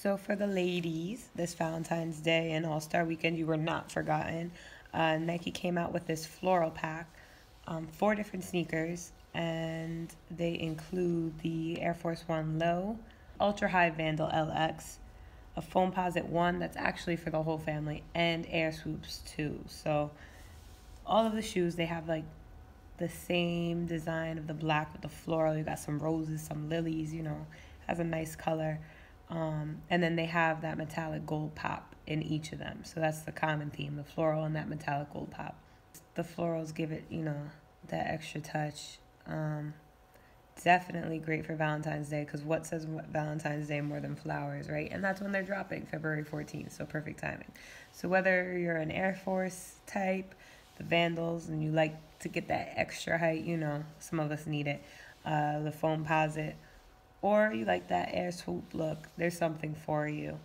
So for the ladies, this Valentine's Day and All Star Weekend, you were not forgotten. Uh, Nike came out with this floral pack, um, four different sneakers, and they include the Air Force One Low, Ultra High Vandal LX, a Foamposite One that's actually for the whole family, and Air Swoopes 2. So all of the shoes they have like the same design of the black with the floral. You got some roses, some lilies. You know, has a nice color. Um, and then they have that metallic gold pop in each of them. So that's the common theme, the floral and that metallic gold pop. The florals give it, you know, that extra touch. Um, definitely great for Valentine's Day because what says Valentine's Day more than flowers, right? And that's when they're dropping, February 14th, so perfect timing. So whether you're an Air Force type, the Vandals, and you like to get that extra height, you know, some of us need it, uh, the Foamposite, or you like that air swoop look, there's something for you.